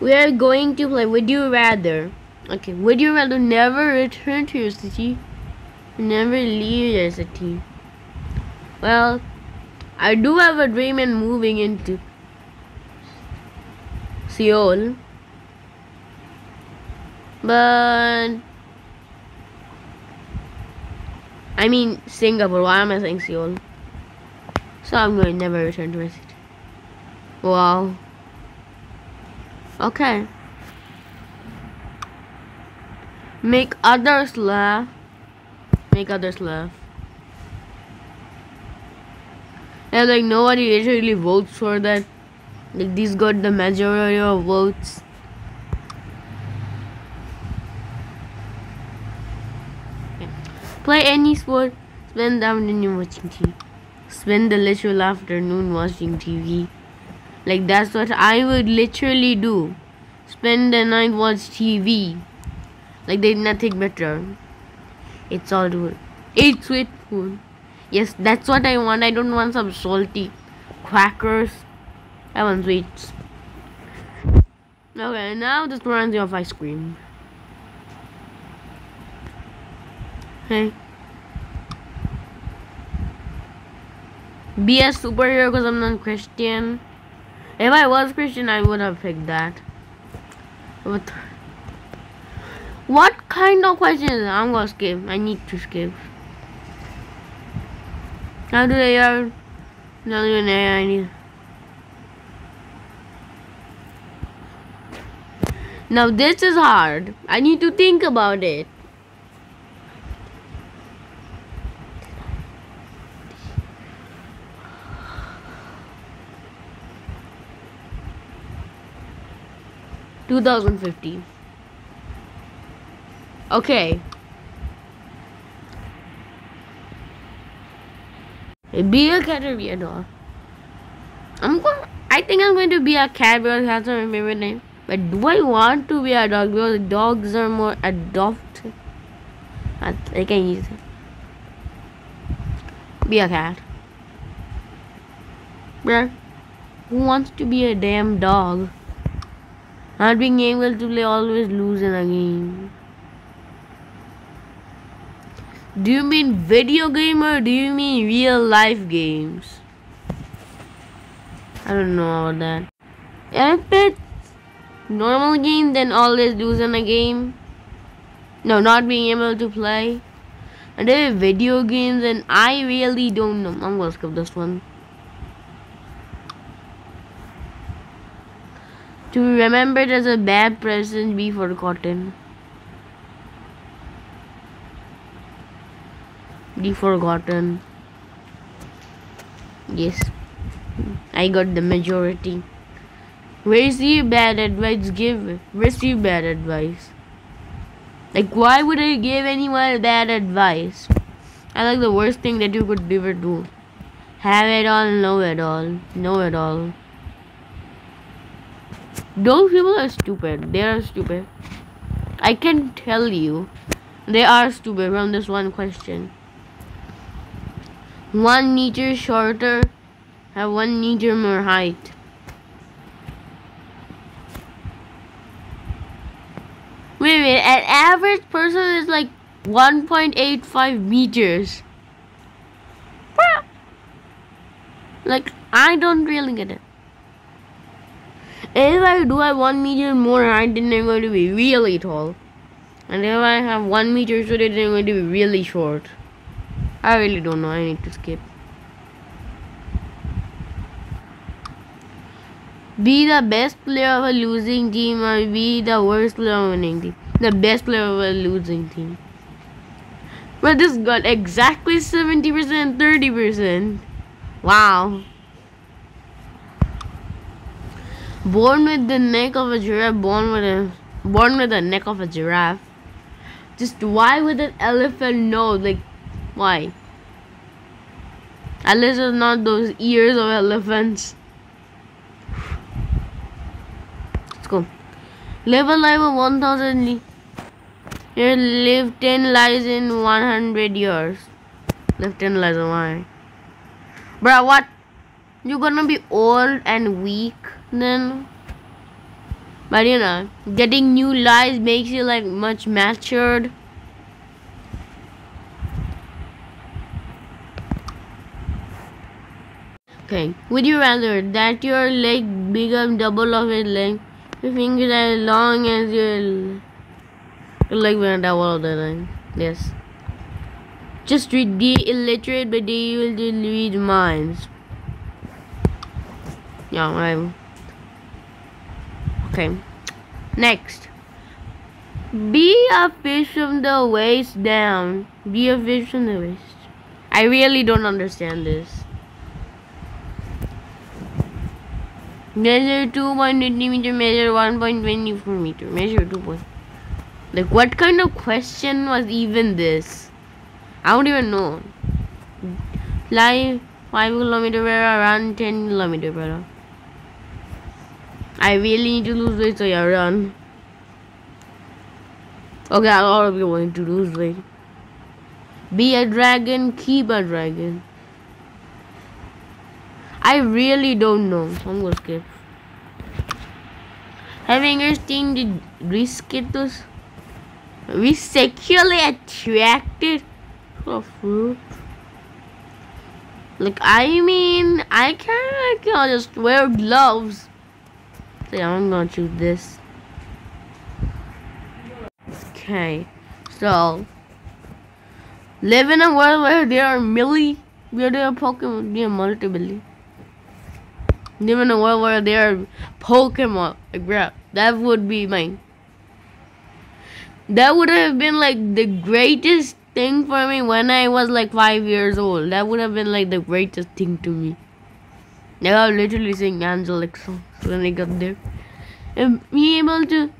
We are going to play Would You Rather. Okay, would you rather never return to your city? Never leave your city. Well, I do have a dream in moving into Seoul. But I mean Singapore, why am I saying Seoul? So I'm going to never return to my city. Wow. Okay. Make others laugh. Make others laugh. And like nobody literally votes for that. Like these got the majority of votes. Play any sport. Spend the afternoon watching TV. Spend the literal afternoon watching TV. Like that's what I would literally do. Spend the night watch TV. Like there's nothing better. It's all good. Eat sweet food. Yes, that's what I want. I don't want some salty crackers. I want sweets. Okay, now this reminds me of ice cream. Hey. Be a superhero because I'm not Christian. If I was Christian, I would have picked that. What? What kind of questions? I'm gonna skip. I need to skip. How do they are? No, I need. Now this is hard. I need to think about it. Two thousand fifty. Okay. Be a cat or be a dog? I'm going. I think I'm going to be a cat because I my favorite name. But do I want to be a dog because dogs are more adopted? I, I can use it. Be a cat. Bruh. Who wants to be a damn dog? Not being able to play always lose in a game. Do you mean video game or do you mean real life games? I don't know about that. If it's normal game, then always losing a game. No, not being able to play. And if video games, then I really don't know. I'm gonna skip this one. To remember as a bad present be forgotten. Be forgotten. Yes. I got the majority. Receive bad advice, give. Receive bad advice. Like, why would I give anyone bad advice? I like the worst thing that you could ever do. Have it all, know it all. Know it all. Those people are stupid. They are stupid. I can tell you. They are stupid from this one question one meter shorter, have one meter more height. Wait, wait, an average person is like 1.85 meters. Like, I don't really get it. If I do have one meter more height, then I'm going to be really tall. And if I have one meter shorter, then I'm going to be really short. I really don't know. I need to skip. Be the best player of a losing team or be the worst player of a winning team. The best player of a losing team. But this got exactly 70% 30%. Wow. Born with the neck of a giraffe, born with a born with the neck of a giraffe. Just why would an elephant know? Like why? At least it's not those ears of elephants. Let's go. Live a life of 1000 Here live 10 lives in 100 years. Live 10 lives why? Bruh, what? You're gonna be old and weak then? But you know, getting new lies makes you like much matured. Okay, would you rather that your leg become double of its length, your fingers as long as your, leg become double of the length? Yes. Just read the illiterate, but they will read minds. Yeah, I'm. Okay. Next. Be a fish from the waist down. Be a fish from the waist. I really don't understand this. Measure 2.20 meter, measure 1.24 meter, measure 2 point. Like, what kind of question was even this? I don't even know. Fly 5 kilometer per hour, run 10 kilometer per hour. I really need to lose weight, so yeah, run. Okay, a lot of you want to lose weight. Be a dragon, keep a dragon. I really don't know. I'm gonna skip. Having a thing to risk it those we sexually attracted to fruit. Like I mean I can't, I can't just wear gloves. So yeah, I'm gonna choose this. Okay. So live in a world where there are milli where there are Pokemon there are multiple live in a world where there are Pokemon. Like, bro, that would be mine. That would have been like the greatest thing for me when I was like five years old. That would have been like the greatest thing to me. I was literally sing angelic songs when I got there. And be able to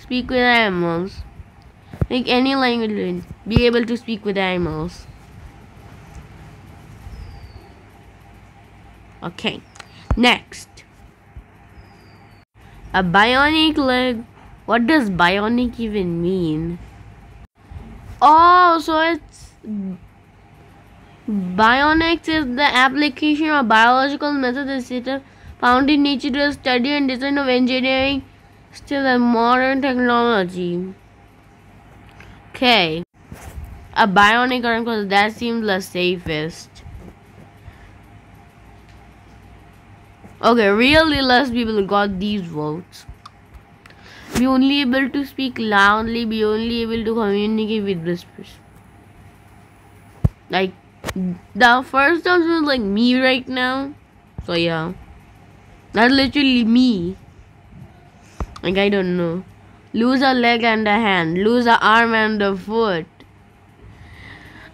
speak with animals. Like any language, be able to speak with animals. Okay. Next. A bionic leg. What does bionic even mean? Oh, so it's bionics is the application of biological methods found in nature to study and design of engineering still a modern technology. Okay. A bionic arm because that seems the safest. Okay, really less people got these votes. Be only able to speak loudly, be only able to communicate with whispers. Like, the first one was like me right now. So yeah. That's literally me. Like, I don't know. Lose a leg and a hand. Lose a arm and a foot.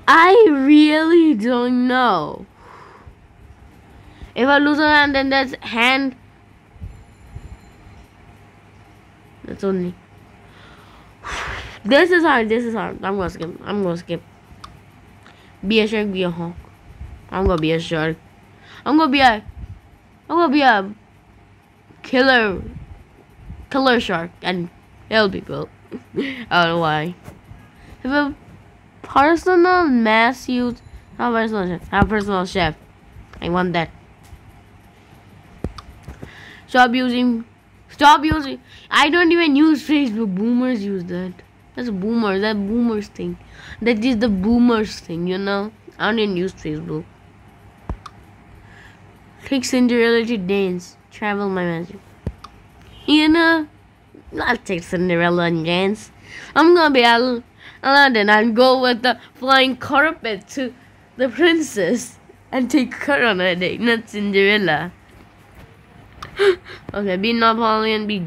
I really don't know. If I lose a hand, then that's hand. That's only. This is hard. This is hard. I'm gonna skip. I'm gonna skip. Be a shark. Be a hawk. I'm gonna be a shark. I'm gonna be a. I'm gonna be a killer. Killer shark and help people. I don't know why. Have a personal mass use. Have personal chef. Have personal chef. I want that. Stop using. Stop using. I don't even use Facebook. Boomers use that. That's boomers. That boomers thing. That is the boomers thing. You know. I don't even use Facebook. Take Cinderella to dance. Travel my magic. You know. I'll take Cinderella and dance. I'm gonna be at London and go with the flying carpet to the princess and take her on a date, not Cinderella. okay, be Napoleon, be...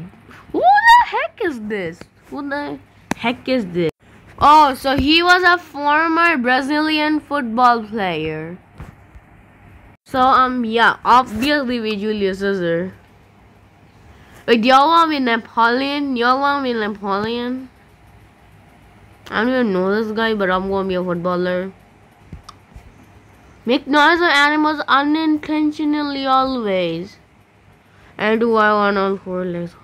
Who the heck is this? Who the heck is this? Oh, so he was a former Brazilian football player. So, um, yeah, obviously we Julius Caesar. Wait, y'all want me Napoleon? Y'all want me Napoleon? I don't even know this guy, but I'm gonna be a footballer. Make noise of animals unintentionally always. And do I want all four legs?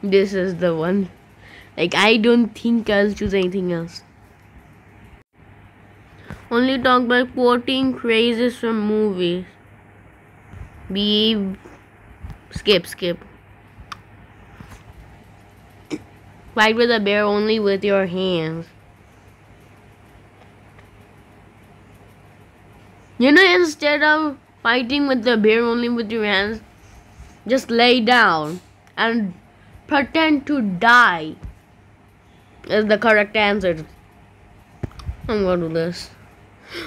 This is the one. Like, I don't think I'll choose anything else. Only talk by quoting phrases from movies. Be skip, skip. Fight with a bear only with your hands. You know, instead of fighting with the bear only with your hands, just lay down and pretend to die is the correct answer. I'm gonna do this.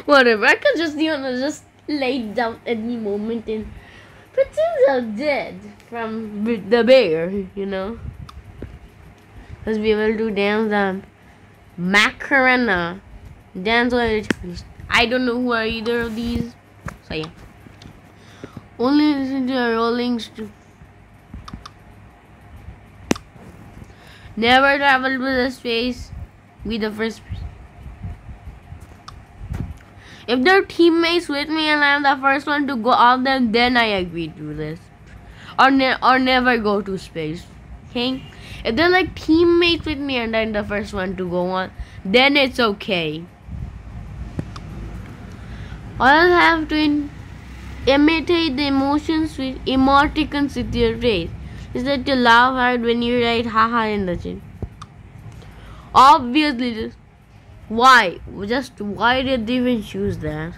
Whatever, I could just, you know, just lay down any moment and pretend I'm dead from the bear, you know. Let's be able to dance the Macarena. Dance with I don't know who are either of these. So yeah. Only listen to the rolling Never travel to the space. Be the first If they're teammates with me and I'm the first one to go off them, then I agree to this. Or, ne or never go to space. Okay? If they're like teammates with me and I'm the first one to go on, then it's okay. I'll have to imitate the emotions with emoticons with your face is that you laugh hard when you write haha in the chat. Obviously, just why? Just why did they even choose that?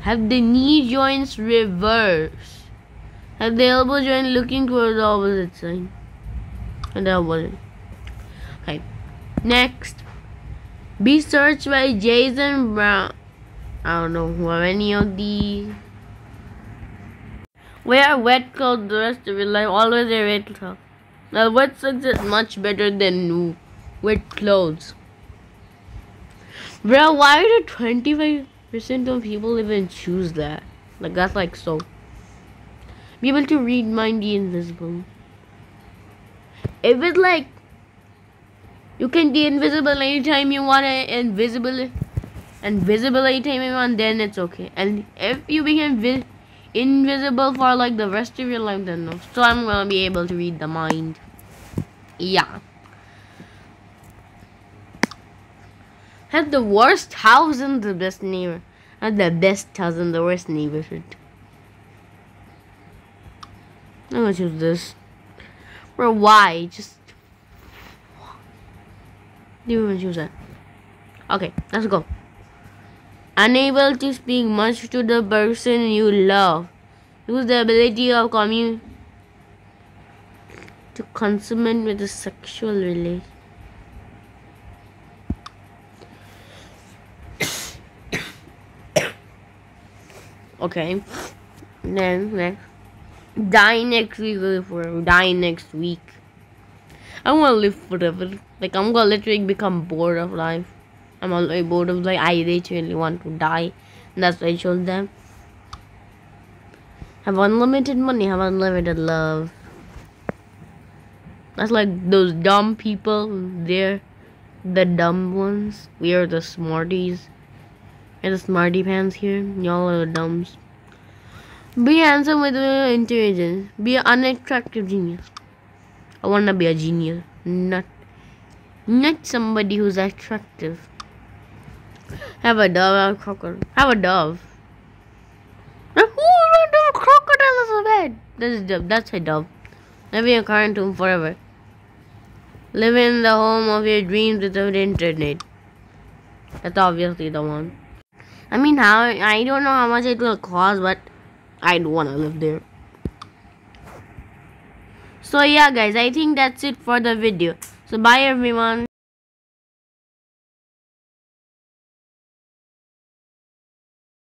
Have the knee joints reversed. Have the elbow joint looking towards the opposite side. And that wasn't. Okay. Next. Be searched by Jason Brown. I don't know who are any of these. Wear wet clothes the rest of your life. Always wear wet clothes. Now, wet socks is much better than wet clothes. Bro, why do 25% of people even choose that? Like, that's like so. Be able to read mind the invisible. If it's like, you can be invisible anytime you want it, invisible, invisible anytime you want, then it's okay. And if you become invisible for like the rest of your life then no. So i'm gonna be able to read the mind. Yeah. Had the worst house in the best neighbor had the best house in the worst neighborhood. I'm gonna choose this. For why? Just do you even choose that? Okay let's go Unable to speak much to the person you love. Use the ability of commun to consummate with a sexual relation. okay. Then next. Die next week or die next week. I wanna live forever. Like I'm gonna literally become bored of life. I'm already bored of like I literally want to die. And that's why I chose them. Have unlimited money, have unlimited love. That's like those dumb people. They're the dumb ones. We are the smarties. And the smarty pants here. Y'all are the dumbs. Be handsome with your intelligence. Be an unattractive genius. I wanna be a genius. Not not somebody who's attractive. Have a dove, have a crocodile. Have a dove. Would a crocodile as a bed? That's a dove. That's a dove. Living a cartoon forever. Live in the home of your dreams without internet. That's obviously the one. I mean, how I don't know how much it will cost, but I do want to live there. So yeah, guys, I think that's it for the video. So bye, everyone.